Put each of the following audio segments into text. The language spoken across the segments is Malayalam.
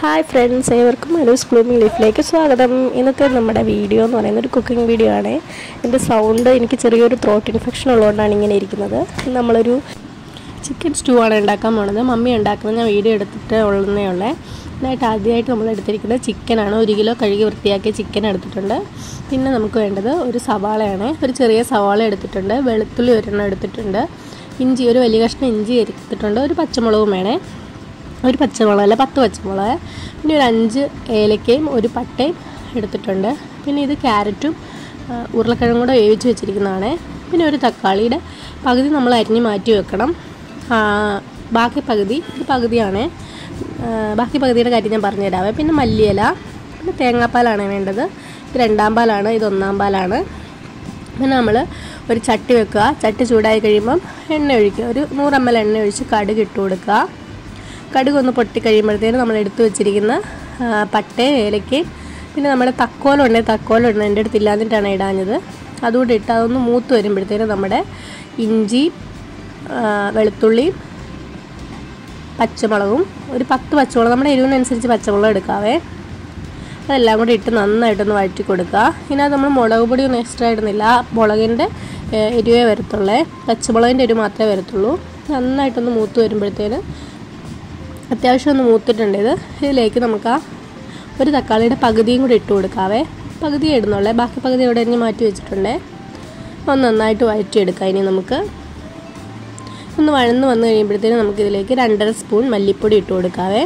ഹായ് ഫ്രണ്ട്സ് ഏവർക്കും മനൂസ് ബ്ലൂമിംഗ് ലൈഫിലേക്ക് സ്വാഗതം. ഇന്നത്തെ നമ്മുടെ വീഡിയോ എന്ന് പറയുന്നത് ഒരു കുക്കിംഗ് വീഡിയോ ആണ്. എന്റെ സൗണ്ട് എനിക്ക് ചെറിയൊരു ത്രോട്ട് ഇൻഫെക്ഷൻ ഉള്ളതുകൊണ്ടാണ് ഇങ്ങനെ ഇരിക്കുന്നത്. നമ്മളൊരു ചിക്കൻ സ്റ്റൂ ആണ് ഉണ്ടാക്കാൻ പോണത്. മമ്മി ഉണ്ടാക്കുന്നത് ഞാൻ വീഡിയോ എടുത്തിട്ട് ഉള്ളതേ ഉള്ളേ. ഇതിനായിട്ട് ആദ്യമായിട്ട് നമ്മൾ എടുത്തിരിക്കുന്നത് ചിക്കനാണ് ഒരു കിലോ കഴുകി വൃത്തിയാക്കിയ ചിക്കൻ എടുത്തിട്ടുണ്ട്. പിന്നെ നമുക്ക് വേണ്ടത് ഒരു സവാളയാണ്. ഒരു ചെറിയ സവാള എടുത്തിട്ടുണ്ട്. വെളുത്തുള്ളി ഒരെണ്ണം എടുത്തിട്ടുണ്ട്. ഇഞ്ചി ഒരു വലിയ കഷ്ണം ഇഞ്ചി എടുത്തിട്ടുണ്ട്. ഒരു പച്ചമുളകും വേണേ. ഒരു പച്ചമുളക് അല്ല പത്ത് പച്ചമുളക്. പിന്നെ ഒരു അഞ്ച് ഏലക്കയും ഒരു പട്ടയും എടുത്തിട്ടുണ്ട്. പിന്നെ ഇത് ക്യാരറ്റും ഉരുളക്കിഴങ്ങും കൂടെ വേവിച്ച് വെച്ചിരിക്കുന്നതാണ്. പിന്നെ ഒരു തക്കാളിയുടെ പകുതി നമ്മൾ അരിഞ്ഞ് മാറ്റി വെക്കണം. ബാക്കി പകുതി ഇത് പകുതിയാണ്. ബാക്കി പകുതിയുടെ കാര്യം ഞാൻ പറഞ്ഞുതരാവേ പിന്നെ മല്ലിയില പിന്നെ തേങ്ങാപ്പാലാണ് വേണ്ടത്. ഇത് രണ്ടാം പാലാണ് ഇത് ഒന്നാം പാലാണ്. പിന്നെ നമ്മൾ ഒരു ചട്ടി വെക്കുക. ചട്ടി ചൂടായി കഴിയുമ്പം എണ്ണ ഒഴിക്കുക. ഒരു നൂറ് എം എൽ എണ്ണ ഒഴിച്ച് കടുക് ഇട്ട് കൊടുക്കുക. കടുക് ഒന്ന് പൊട്ടി കഴിയുമ്പോഴത്തേനും നമ്മൾ എടുത്തു വെച്ചിരിക്കുന്ന പട്ടയും ഏലക്കയും പിന്നെ നമ്മുടെ തക്കോലുണ്ട് തക്കോലുണ്ട് എന്റെ അടുത്ത് ഇല്ലാന്നിട്ടാണ് ഇടാഞ്ഞത്. അതുകൊണ്ട് ഇട്ട് അതൊന്ന് മൂത്ത് വരുമ്പോഴത്തേനും നമ്മുടെ ഇഞ്ചി വെളുത്തുള്ളി പച്ചമുളകും ഒരു പത്ത് പച്ചമുളക് നമ്മുടെ എരിവിനനുസരിച്ച് പച്ചമുളക് എടുക്കാവേ. അതെല്ലാം കൂടി ഇട്ട് നന്നായിട്ടൊന്ന് വഴറ്റി കൊടുക്കുക. ഇതിനകത്ത് നമ്മൾ മുളക് പൊടി ഒന്നും എക്സ്ട്രാ ഇടുന്നില്ല മുളകിന്റെ എരിവേ വരത്തുള്ളേ. പച്ചമുളകിന്റെ എരിവ് മാത്രമേ വരത്തുള്ളൂ. നന്നായിട്ടൊന്ന് മൂത്ത് വരുമ്പോഴത്തേന് അത്യാവശ്യം ഒന്ന് മൂത്തിട്ടുണ്ട്. ഇത് ഇതിലേക്ക് നമുക്ക് ആ ഒരു തക്കാളിയുടെ പകുതിയും കൂടി ഇട്ട് കൊടുക്കാവേ. പകുതി ഇടുന്നുള്ളേ. ബാക്കി പകുതി ഇവിടെ ഇനി മാറ്റി വെച്ചിട്ടുണ്ടേ. ഒന്ന് നന്നായിട്ട് വഴറ്റിയെടുക്കാം ഇനി നമുക്ക്. ഒന്ന് വഴന്ന് വന്നു കഴിയുമ്പോഴത്തേനും നമുക്കിതിലേക്ക് രണ്ടര സ്പൂൺ മല്ലിപ്പൊടി ഇട്ട് കൊടുക്കാവേ.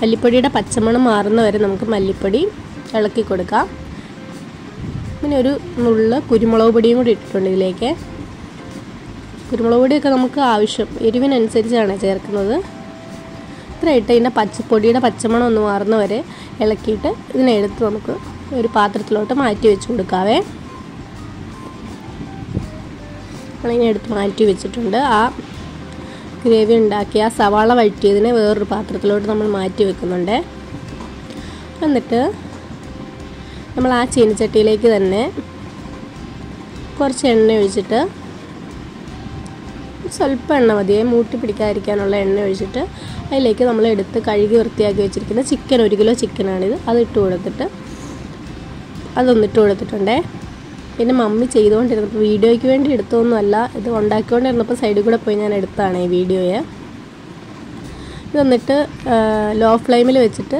മല്ലിപ്പൊടിയുടെ പച്ചമണം മാറുന്ന വരെ നമുക്ക് മല്ലിപ്പൊടി ഇളക്കി കൊടുക്കാം. പിന്നെ ഒരു നുള്ള് കുരുമുളക് പൊടിയും കൂടി ഇട്ടിട്ടുണ്ട് ഇതിലേക്ക്. കുരുമുളക് പൊടിയൊക്കെ നമുക്ക് ആവശ്യം എരിവിനനുസരിച്ചാണ് ചേർക്കുന്നത്. ഇത്ര ഇതിന്റെ പച്ച പച്ചപ്പൊടിയുടെ പച്ചമണം ഒന്ന് മാറുന്ന വരെ ഇളക്കിയിട്ട് ഇതിനെ എടുത്ത് നമുക്ക് ഒരു പാത്രത്തിലോട്ട് മാറ്റി വെച്ച് കൊടുക്കാവേ. നമ്മളിങ്ങനെ എടുത്ത് മാറ്റി വെച്ചിട്ടുണ്ട്. ആ ഗ്രേവി ഉണ്ടാക്കി ആ സവാള വഴറ്റിയതിനെ വേറൊരു പാത്രത്തിലോട്ട് നമ്മൾ മാറ്റി വെക്കുന്നുണ്ട്. എന്നിട്ട് നമ്മൾ ആ ചീനച്ചട്ടിയിലേക്ക് തന്നെ കുറച്ച് എണ്ണ ഒഴിച്ചിട്ട് സ്വല്പം എണ്ണ മതിയെ മൂട്ടി പിടിക്കാതിരിക്കാനുള്ള എണ്ണ ഒഴിച്ചിട്ട് അതിലേക്ക് നമ്മൾ എടുത്ത് കഴുകി വൃത്തിയാക്കി വെച്ചിരിക്കുന്ന ചിക്കൻ ഒരു കിലോ ചിക്കനാണിത്. അത് ഇട്ട് കൊടുത്തിട്ട് അതൊന്നിട്ട് കൊടുത്തിട്ടുണ്ടേ. പിന്നെ മമ്മി ചെയ്തുകൊണ്ടിരുന്നപ്പോൾ വീഡിയോയ്ക്ക് വേണ്ടി എടുത്തതൊന്നുമല്ല ഇത് ഉണ്ടാക്കിക്കൊണ്ടിരുന്നപ്പോൾ സൈഡിൽ കൂടെ പോയി ഞാൻ എടുത്താണ് ഈ വീഡിയോയെ. ഇത് വന്നിട്ട് ലോ ഫ്ലെയിമിൽ വെച്ചിട്ട്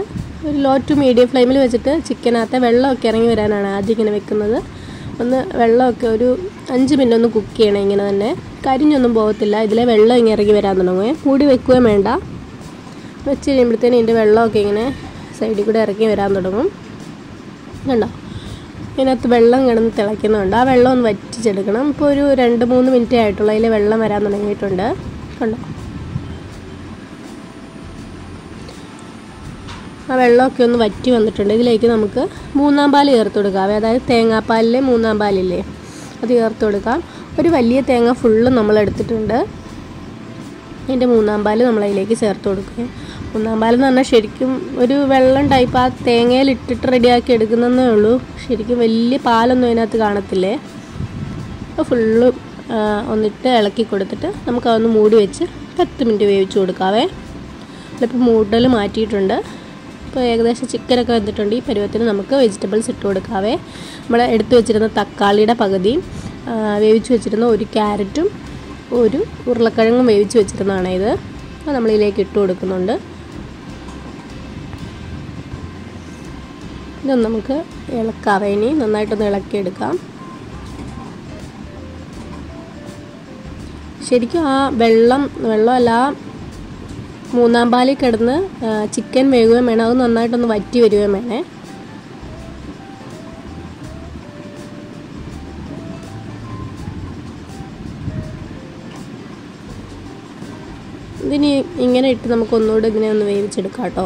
ഒരു ലോ ടു മീഡിയം ഫ്ലെയിമിൽ വെച്ചിട്ട് ചിക്കനകത്തെ വെള്ളമൊക്കെ ഇറങ്ങി വരാനാണ് ആദ്യം ഇങ്ങനെ വെക്കുന്നത്. ഒന്ന് വെള്ളമൊക്കെ ഒരു അഞ്ച് മിനിറ്റ് ഒന്ന് കുക്ക് ചെയ്യണം ഇങ്ങനെ തന്നെ. കരിഞ്ഞൊന്നും പോകത്തില്ല. ഇതിലെ വെള്ളം ഇങ്ങനെ ഇറങ്ങി വരാൻ തുടങ്ങുകയും മൂടി വെക്കുകയും വേണ്ട. വെച്ച് കഴിയുമ്പോഴത്തേനും ഇതിന്റെ വെള്ളമൊക്കെ ഇങ്ങനെ സൈഡിൽ കൂടെ ഇറങ്ങി വരാൻ തുടങ്ങും. കണ്ടോ? ഇതിനകത്ത് വെള്ളം കിടന്ന് തിളയ്ക്കുന്നുണ്ട്. ആ വെള്ളം ഒന്ന് വറ്റിച്ചെടുക്കണം. ഇപ്പോൾ ഒരു രണ്ട് മൂന്ന് മിനിറ്റ് ആയിട്ടുള്ളൂ അതിൽ വെള്ളം വരാൻ തുടങ്ങിയിട്ടുണ്ട്. കണ്ടോ? ആ വെള്ളമൊക്കെ ഒന്ന് വറ്റി വന്നിട്ടുണ്ട്. ഇതിലേക്ക് നമുക്ക് മൂന്നാം പാൽ ചേർത്ത് കൊടുക്കാം. അതായത് തേങ്ങാപ്പാലിലെ മൂന്നാം പാലില്ലേ? അത് ചേർത്ത് കൊടുക്കാം. ഒരു വലിയ തേങ്ങ ഫുള്ള് നമ്മൾ എടുത്തിട്ടുണ്ട് അതിന്റെ മൂന്നാം പാൽ നമ്മൾ അതിലേക്ക് ചേർത്ത് കൊടുക്കുക. മൂന്നാം പാൽ എന്ന് പറഞ്ഞാൽ ശരിക്കും ഒരു വെള്ളം ടൈപ്പ് ആ തേങ്ങയിൽ ഇട്ടിട്ട് റെഡിയാക്കി എടുക്കുന്നതേ ഉള്ളൂ. ശരിക്കും വലിയ പാലൊന്നും അതിനകത്ത് കാണത്തില്ലേ? അപ്പോൾ ഫുള്ള് ഒന്നിട്ട് ഇളക്കി കൊടുത്തിട്ട് നമുക്ക് അതൊന്ന് മൂടി വെച്ച് പത്ത് മിനിറ്റ് വേവിച്ച് കൊടുക്കാവേ. അതിപ്പോൾ മൂടൽ മാറ്റിയിട്ടുണ്ട്. ഇപ്പോൾ ഏകദേശം ചിക്കനൊക്കെ വന്നിട്ടുണ്ട് ഈ പരുവത്തിന് നമുക്ക് വെജിറ്റബിൾസ് ഇട്ട് കൊടുക്കാവേ. നമ്മൾ എടുത്തു വെച്ചിരുന്ന തക്കാളിയുടെ പകുതിയും വേവിച്ച് വെച്ചിരുന്ന ഒരു ക്യാരറ്റും ഒരു ഉരുളക്കിഴങ്ങും വേവിച്ച് വെച്ചിരുന്നതാണ് ഇത്. അത് നമ്മളിതിലേക്ക് ഇട്ട് കൊടുക്കുന്നുണ്ട്. ഇതൊന്ന് നമുക്ക് ഇളക്കാവേ. ഇനി നന്നായിട്ടൊന്ന് ഇളക്കിയെടുക്കാം. ശരിക്കും ആ വെള്ളം വെള്ളമല്ല മൂന്നാം പാലിൽ കിടന്ന് ചിക്കൻ വേകുകയും വേണം. അത് നന്നായിട്ടൊന്ന് വറ്റി വരികയും വേണേ. ഇതിനി ഇങ്ങനെ ഇട്ട് നമുക്ക് ഒന്നുകൂടെ ഇതിനെ ഒന്ന് വേവിച്ചെടുക്കാം കേട്ടോ.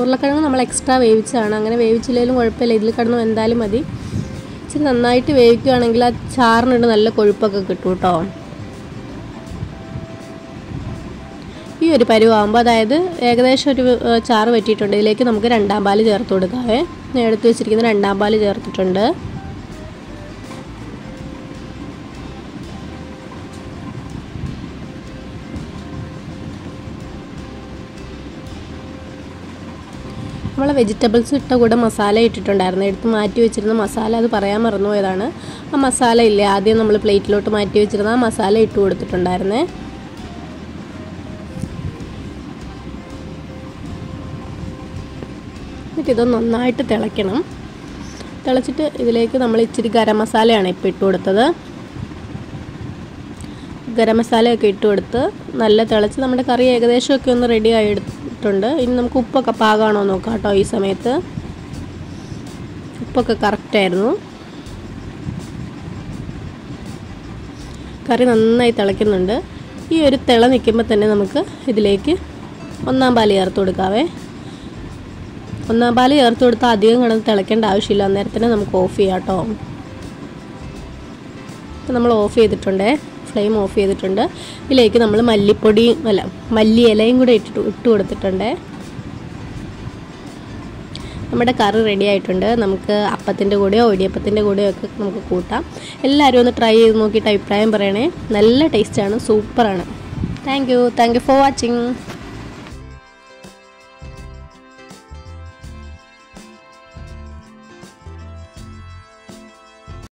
ഉരുളക്കിഴങ്ങ് നമ്മൾ എക്സ്ട്രാ വേവിച്ചതാണ്. അങ്ങനെ വേവിച്ചില്ലെങ്കിലും കുഴപ്പമില്ല. ഇതിൽ കിടന്നു എന്തായാലും മതി. ഇച്ചിരി നന്നായിട്ട് വേവിക്കുകയാണെങ്കിൽ ആ ചാറിനിട്ട് നല്ല കൊഴുപ്പൊക്കെ കിട്ടും കേട്ടോ. ഈ ഒരു പരുവാകുമ്പോൾ അതായത് ഏകദേശം ഒരു ചാറ് പറ്റിയിട്ടുണ്ട് ഇതിലേക്ക് നമുക്ക് രണ്ടാം പാൽ ചേർത്ത് കൊടുക്കാവേ. ഞാൻ എടുത്ത് വെച്ചിരിക്കുന്ന രണ്ടാം പാൽ ചേർത്തിട്ടുണ്ട്. നമ്മൾ വെജിറ്റബിൾസ് ഇട്ട കൂടെ മസാല ഇട്ടിട്ടുണ്ടായിരുന്നു. എടുത്ത് മാറ്റി വെച്ചിരുന്ന മസാല അത് പറയാൻ മറന്നുപോയതാണ്. ആ മസാല ഇല്ലേ? ആദ്യം നമ്മൾ പ്ലേറ്റിലോട്ട് മാറ്റി വെച്ചിരുന്ന ആ മസാല ഇട്ട് കൊടുത്തിട്ടുണ്ടായിരുന്നേ. എന്നിട്ട് ഇത് നന്നായിട്ട് തിളയ്ക്കണം. തിളച്ചിട്ട് ഇതിലേക്ക് നമ്മൾ ഇച്ചിരി ഗരം മസാലയാണ് ഇപ്പോൾ ഇട്ട് കൊടുത്തത്. ഗരം മസാലയൊക്കെ ഇട്ട് കൊടുത്ത് നല്ല തിളച്ച് നമ്മുടെ കറി ഏകദേശമൊക്കെ ഒന്ന് റെഡി ആയി എടുത്തിട്ടുണ്ട് ഇനി നമുക്ക് ഉപ്പൊക്കെ പാകമാണോ നോക്കാം കേട്ടോ ഈ സമയത്ത്. ഉപ്പൊക്കെ കറക്റ്റായിരുന്നു കറി നന്നായി തിളയ്ക്കുന്നുണ്ട്. ഈ ഒരു തിള നിൽക്കുമ്പോൾ തന്നെ നമുക്ക് ഇതിലേക്ക് ഒന്നാം പാൽ ചേർത്ത് കൊടുക്കാവേ. ഒന്നാം പാൽ ചേർത്ത് കൊടുത്താൽ അധികം കിടന്ന് തിളയ്ക്കേണ്ട ആവശ്യമില്ല. അന്നേരത്തിന് നമുക്ക് ഓഫ് ചെയ്യാം കേട്ടോ. നമ്മൾ ഓഫ് ചെയ്തിട്ടുണ്ടേ. ഫ്ലെയിം ഓഫ് ചെയ്തിട്ടുണ്ട്. ഇതിലേക്ക് നമ്മൾ മല്ലിപ്പൊടിയും അല്ല മല്ലി ഇലയും കൂടെ ഇട്ടിട്ട് ഇട്ട് കൊടുത്തിട്ടുണ്ട്. നമ്മുടെ കറി റെഡി ആയിട്ടുണ്ട്. നമുക്ക് അപ്പത്തിന്റെ കൂടെയോ ഇടിയപ്പത്തിന്റെ കൂടെയോ ഒക്കെ നമുക്ക് കൂട്ടാം. എല്ലാവരും ഒന്ന് ട്രൈ ചെയ്ത് നോക്കിയിട്ട് അഭിപ്രായം പറയണേ. നല്ല ടേസ്റ്റാണ് സൂപ്പറാണ് thank you thank you for watching